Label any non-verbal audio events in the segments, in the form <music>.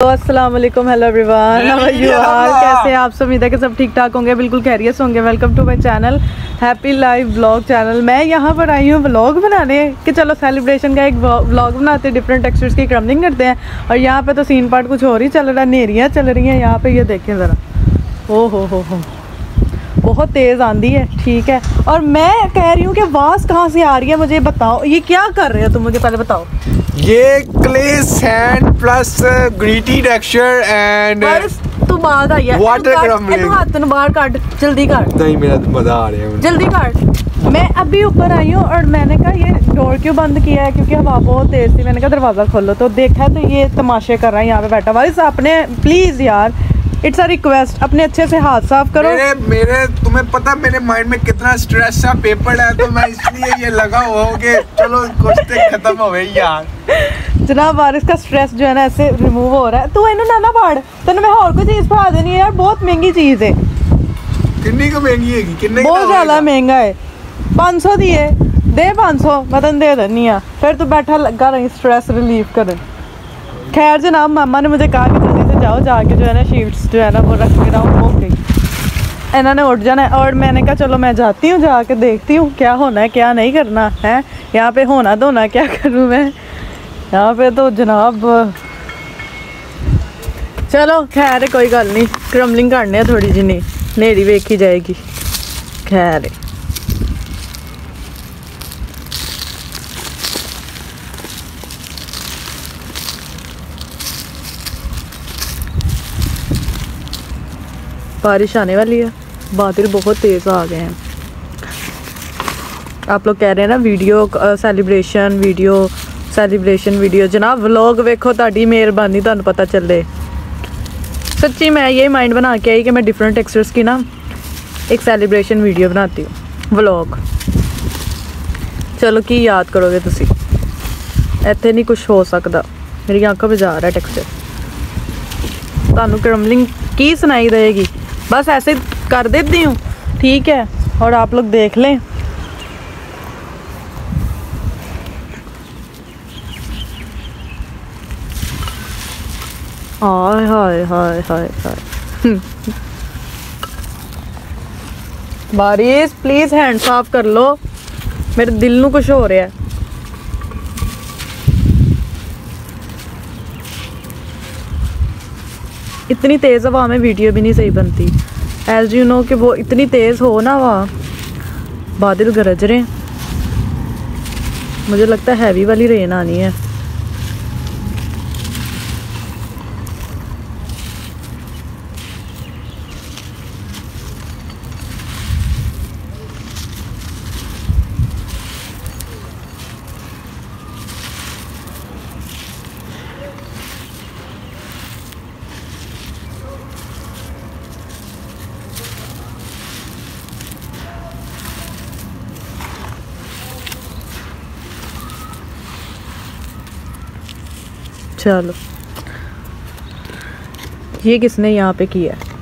अस्सलाम वालेकुम hello everyone how are you all कैसे आप सब? उम्मीद है कि सब ठीक ठाक होंगे बिल्कुल खैरियत से होंगे. Welcome to my channel happy life blog channel मैं यहाँ पर आई हूँ ब्लॉग बनाने कि चलो सेलिब्रेशन का एक ब्लॉग बनाते हैं डिफरेंट टेक्सचर्स की क्रमिंग करते हैं. और यहाँ पे तो सीन पार्ट कुछ और ही चल रहा है नेरियाँ चल रही हैं. यहाँ पे ये देखें ज़रा. ओ हो हो हो. बहुत तेज़ आंधी है ठीक है। और मैं कह रही हूँ कि वास कहाँ से आ रही है मुझे बताओ। ये क्या कर रहे हो तुम मुझे पहले बताओ। ये clay sand plus gritty texture and तू बाहर वाटर हाथ बाहर काट जल्दी काट। नहीं मेरा तो मज़ा आ रहा है। जल्दी काट। मैं अभी ऊपर आई हूँ और मैंने कहा ये डोर क्यों बंद किया है? क्योंकि हवा बहुत तेज थी। मैंने कहा दरवाज़ा खोलो। तो देखा तो ये तमाशे कर रहा है यहाँ पे बैठा वाइस आपने प्लीज़ यार इट्स अ रिक्वेस्ट अपने अच्छे से हाथ साफ़ करो। मेरे मेरे तुम्हें पता मेरे माइंड में कितना स्ट्रेस है पेपर है तो मैं इसलिए ये लगा हुआ हूँ कि चलो कुछ तो खत्म हो गई यार। जनाब वारिस का स्ट्रेस जो है ना ऐसे रिमूव हो रहा है। तू इन्हों ना ना फाड़ तेन मैं और कोई चीज़ फड़ा देनी है यार बहुत महँगी चीज़ है। कितनी को महँगी है कितने बहुत ज़्यादा महँगा है। पाँच सौ दी है। दे पाँच सौ मैं तेन दे देनी आ फिर तू बैठा लगा रही स्ट्रेस रिलीव कर खैर जनाब मामा ने मुझे कहा कि जाओ, जाके जो है ना शीट्स जो है ना वो रख के रहा हो इन्होंने उठ जाना है और मैंने कहा, चलो मैं जाती हूँ, जाके देखती हूँ क्या होना है, क्या नहीं करना है। यहाँ पे होना तो धोना क्या करूँ मैं? यहाँ पे तो जनाब, चलो, खैर, कोई गल नहीं। क्रमलिंग करने थोड़ी जी नहीं नेरी वेखी जाएगी। खैर। बारिश आने वाली है बादल बहुत तेज़ आ गए हैं आप लोग कह रहे हैं ना video celebration video celebration video जनाब व्लॉग वेखो ਤੁਹਾਡੀ ਮਿਹਰਬਾਨੀ ਤੁਹਾਨੂੰ पता चले सच्ची मैं ये माइंड बना के आई कि मैं डिफरेंट टेक्सचर्स की ना एक सेलिब्रेशन वीडियो बनाती हूँ व्लॉग ਚਲੋ ਕੀ ਯਾਦ ਕਰੋਗੇ ਤੁਸੀਂ ਇੱਥੇ ਨਹੀਂ ਕੁਝ ਹੋ ਸਕਦਾ ਮੇਰੀਆਂ ਅੱਖਾਂ ਵਿੱਚ ਜਾ ਰਿਹਾ ਟੈਕਸਚਰ ਤੁਹਾਨੂੰ क्रमलिंग की सुनाई देगी बस ऐसे कर देती हूँ ठीक है और आप लोग देख लें हाय हाय हाय हाय हाय बारिश प्लीज हैंड साफ कर लो मेरे दिल ਨੂੰ ਕੁਝ ਹੋ ਰਿਹਾ इतनी तेज़ हवा में वीडियो भी नहीं सही बनती। एज यू नो कि वो इतनी तेज़ हो ना हवा, बादल गरज रहे मुझे लगता है हैवी वाली रेन आनी है। चलो। ये किसने यहाँ पे किया? है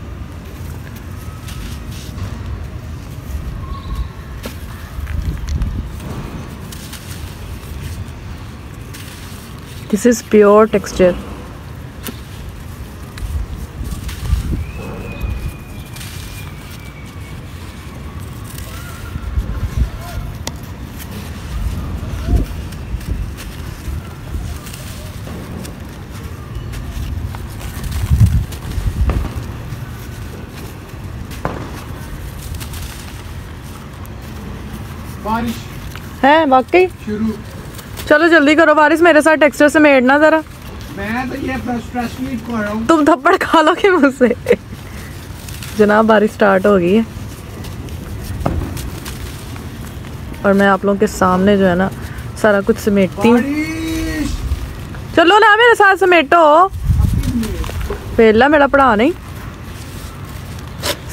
दिस इज़ प्योर टेक्सचर बारिश है वाकई? चलो जल्दी करो बारिश मेरे साथ टेक्सचर से मेड़ना ज़रा। मैं तो ये फ्रस्ट्रेशन कर रहा तुम थप्पड़ खा लोगे मुझसे? जनाब बारिश स्टार्ट हो गई है। और मैं आप लोगों के सामने जो है ना सारा कुछ समेटती हूँ। चलो ना मेरे साथ समेटो। पहला मेरा पढ़ा नहीं।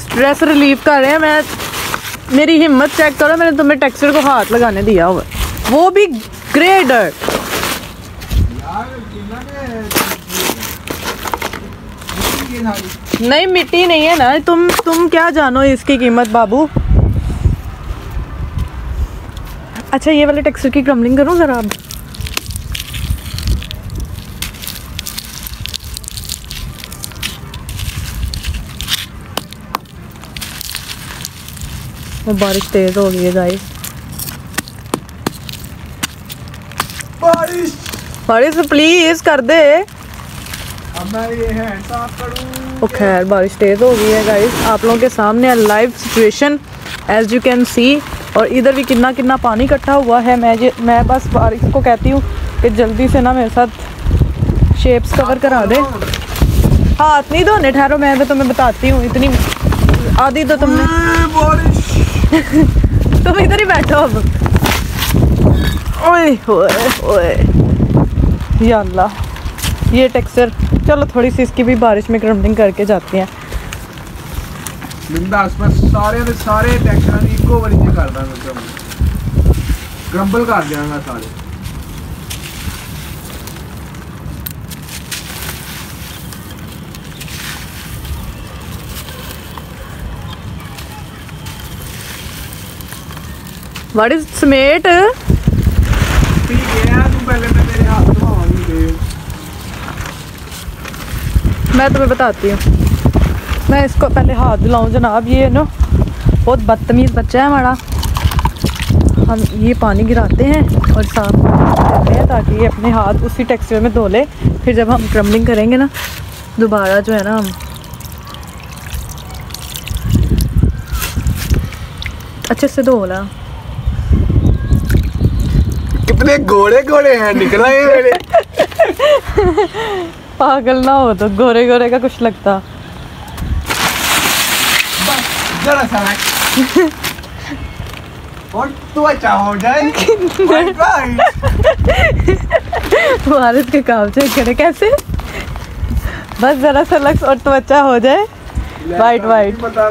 स्ट्रेस रिलीव कर रहे हैं मैं मेरी हिम्मत चेक करो, मैंने तुम्हें टेक्सचर को हाथ लगाने दिया हुआ। वो भी ग्रे नहीं, मिट्टी नहीं है ना। तुम तुम क्या जानो इसकी कीमत, बाबू? अच्छा ये वाले टेक्सचर की क्रमलिंग करूँ ज़रा? अब वो बारिश तेज हो गई है गाइस बारिश। बारिश प्लीज़ कर दे। अब मैं ये साफ़ करूँ। ओ खैर बारिश तेज हो गई है गाइस आप लोगों के सामने है live situation as you can see और इधर भी कितना कितना पानी इकट्ठा हुआ है। मैं ये मैं बस बारिश को कहती हूँ कि जल्दी से ना मेरे साथ शेप्स कवर करा दे। हाथ नहीं धोने ठहरो मैं तो तुम्हें बताती हूँ। इतनी आधी तो तुमने बारिश। तुम इधर ही बैठो अब ओए ओए ओए या अल्लाह ये टेक्सचर चलो थोड़ी सी इसकी भी बारिश में क्रम्बलिंग करके जाती हैं ਬਿੰਦਾਸ ਮੈਂ ਸਾਰਿਆਂ ਦੇ ਸਾਰੇ ਟੈਕਸਾਂ ਦੀ ਇੱਕੋ ਵਾਰੀ ਚ ਕਰ ਦਾਂਗਾ ਕ੍ਰੰਬਲ ਕ੍ਰੰਬਲ ਕਰ ਦਿਆਂਗਾ ਸਾਰੇ व्हाट इज़ समेट मैं तुम्हें बताती हूँ। मैं इसको पहले हाथ दिलाऊं जनाब, ये ना बहुत बदतमीज़ बच्चा है हमारा। हम ये पानी गिराते हैं और साफ़ करते हैं ताकि ये अपने हाथ उसी टेक्सचर में धो ले। फिर जब हम क्रम्बलिंग करेंगे ना, दोबारा जो है ना हम अच्छे से धो ला। कितने घोड़े घोड़े हैं निकला है मेरे। पागल ना हो तो गोरे गोरे का कुछ लगता। जरा सा और तू अच्छा हो जाए। White. के काम चेक करे कैसे? बस जरा सा लक्स और तो अच्छा हो जाए। वाइट वाइट पता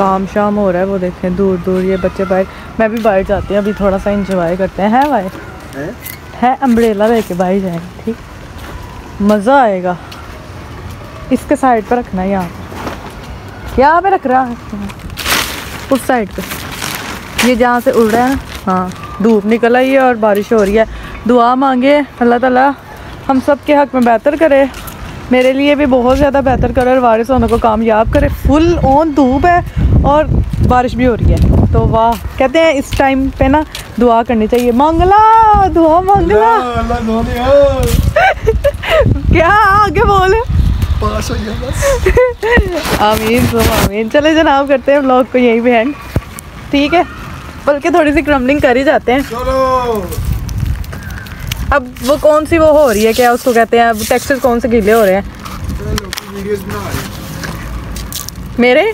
काम शाम हो रहा है वो देखें दूर दूर ये बच्चे बाहर। मैं भी बाहर जाती हूँ अभी थोड़ा सा इंजॉय करते हैं है भाई? हैं? है अम्ब्रेला लेके बाहर जाएँगे ठीक? मज़ा आएगा। इसके साइड पर रखना है यहाँ पे। यहाँ पे रख रहा है। उस साइड पर ये जहाँ से उड़ रहा है हाँ धूप निकल आई है और बारिश हो रही है। दुआ मांगे अल्लाह ताला हम सब के हक में बेहतर करे। मेरे लिए भी बहुत ज़्यादा बेहतर करे और वारिस होने को कामयाब करे। फुल ऑन धूप है। और बारिश भी हो रही है। तो वाह कहते हैं इस टाइम पे ना दुआ करनी चाहिए। मंगला दुआ मंगला। <laughs> क्या आगे बोल। पास हो आमीन आमीन। चले जनाब करते हैं ब्लॉग को यहीं पे एंड ठीक है? बल्कि थोड़ी सी क्रम्बलिंग कर ही जाते हैं। चलो। अब वो कौन सी वो हो रही है? क्या उसको कहते हैं? अब टेक्सचर कौन से गीले हो रहे हैं। मेरे?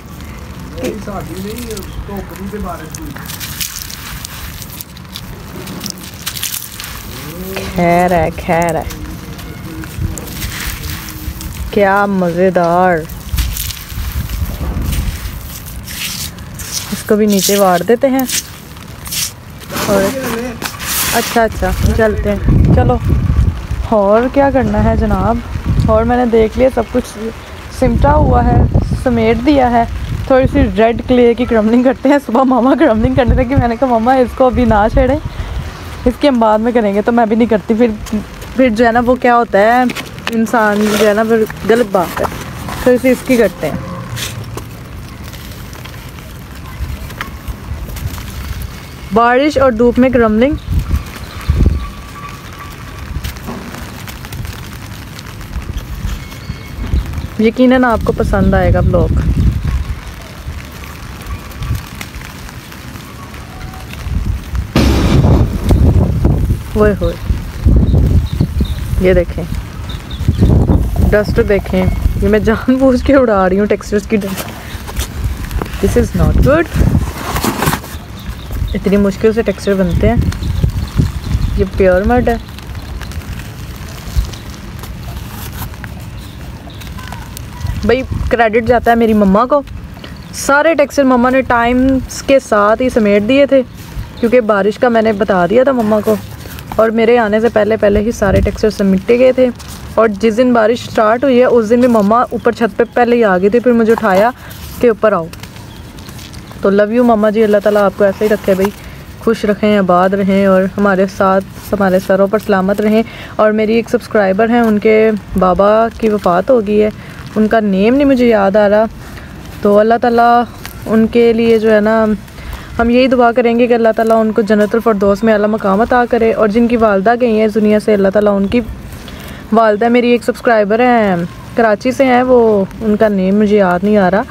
खैर है खैर है क्या मज़ेदार इसको भी नीचे वार देते हैं और अच्छा अच्छा चलते हैं चलो और क्या करना है जनाब और मैंने देख लिया सब कुछ सिमटा हुआ है समेट दिया है थोड़ी सी रेड क्ले की क्रमलिंग करते हैं। सुबह मामा क्रमलिंग करने लगी, मैंने कहा, मामा, इसको अभी ना छेड़ें। इसके हम बाद में करेंगे तो मैं भी नहीं करती। फिर फिर जो है ना, वो क्या होता है, इंसान जो है ना, फिर गलत बात है। तो इसे इसकी करते हैं। बारिश और धूप में क्रमलिंग यकीनन आपको पसंद आएगा ब्लॉग ओए होए। ये देखें। डस्ट देखें। ये मैं जानबूझ के उड़ा रही हूँ टेक्सचर्स की dust this is not good इतनी मुश्किल से टेक्सचर बनते हैं। ये प्योर मड है। भाई क्रेडिट जाता है मेरी मम्मा को। सारे टेक्सचर मम्मा ने टाइम के साथ ही समेट दिए थे। क्योंकि बारिश का मैंने बता दिया था मम्मा को। और मेरे आने से पहले पहले ही सारे टेक्सचर समिटे गए थे। और जिस दिन बारिश स्टार्ट हुई है, उस दिन भी मम्मा ऊपर छत पे पहले ही आ गई थी, फिर मुझे उठाया कि ऊपर आओ। तो लव यू मम्मा जी, अल्लाह ताला आपको ऐसे ही रखे भाई। खुश रहें आबाद रहें और हमारे साथ, हमारे सरों पर सलामत रहें। और मेरी एक सब्सक्राइबर हैं, उनके बाबा की वफ़ात हो गई है। उनका नेम नहीं मुझे याद आ रहा। तो अल्लाह ताला उनके लिए जो है ना हम यही दुआ करेंगे कि अल्लाह ताला उनको जन्नतफरदौस में अला मकाम अता करे और जिनकी वालदा गई हैं दुनिया से, अल्लाह ताला उनकी वालदा, मेरी एक सब्सक्राइबर हैं, कराची से हैं वो, उनका नेम मुझे याद नहीं आ रहा।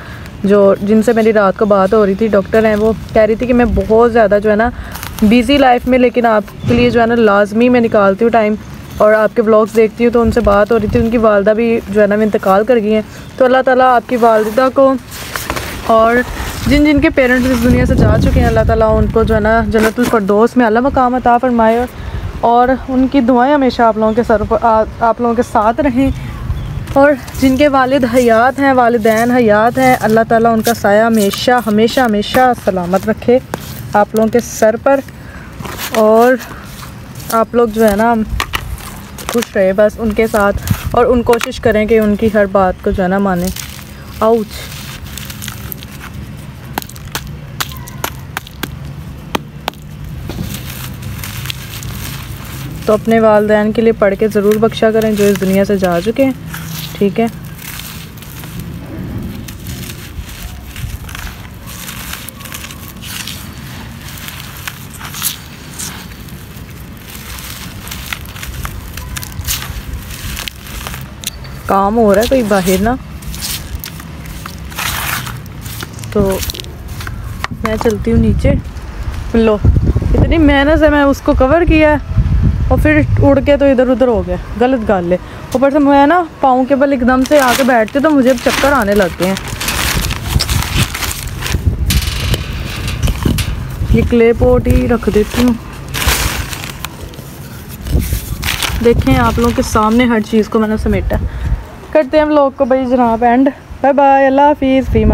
जो, जिनसे मेरी रात को बात हो रही थी, डॉक्टर हैं वो, कह रही थी कि मैं बहुत ज़्यादा जो है ना बिज़ी लाइफ में, लेकिन आपके लिए जो है ना लाजमी मैं निकालती हूँ टाइम और आपके व्लॉग्स देखती हूँ तो उनसे बात हो रही थी, उनकी वालदा भी जो है ना इंतकाल कर गई हैं। तो अल्लाह ताला आपकी वालदा को और जिन जिन के पेरेंट्स इस दुनिया से जा चुके हैं, अल्लाह ताला उनको जो है ना जन्नतफरदौस में अल्लाह मकाम अता फरमाए और उनकी दुआएँ हमेशा आप लोगों के सर पर आप लोगों के साथ रहें। और जिनके वालिद हयात हैं, वालदेन हयात हैं, अल्लाह ताला उनका साया हमेशा हमेशा हमेशा सलामत रखे आप लोगों के सर पर। और आप लोग जो है ना खुश रहे, बस उनके साथ और उन कोशिश करें कि उनकी हर बात को जो है ना माने। आउच। तो अपने वालदेन के लिए पढ़ के ज़रूर बख्शा करें, जो इस दुनिया से जा चुके हैं। ठीक है? काम हो रहा है कोई बाहर ना? तो मैं चलती हूँ नीचे। लो, इतनी मेहनत से मैं उसको कवर किया है। और फिर उड़ के तो इधर उधर हो गया गलत गाल है। ऊपर से मैं ना पाँव के बल एकदम से आके बैठती तो मुझे चक्कर आने लगते हैं। ये क्ले पोट ही रख देती हूँ। देखें आप लोगों के सामने हर चीज़ को मैंने समेटा। करते हैं हम लोग को भाई जनाब एंड बाय बाय अल्लाह हाफिज़। फ़ी